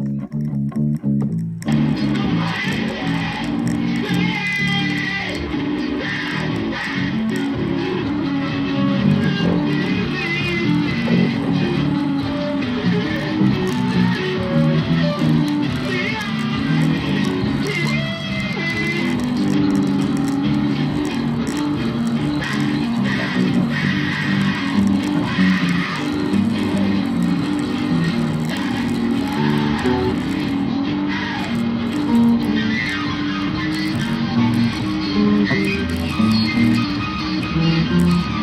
Yeah. Thank mm -hmm. you.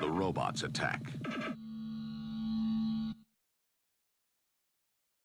The robots attack.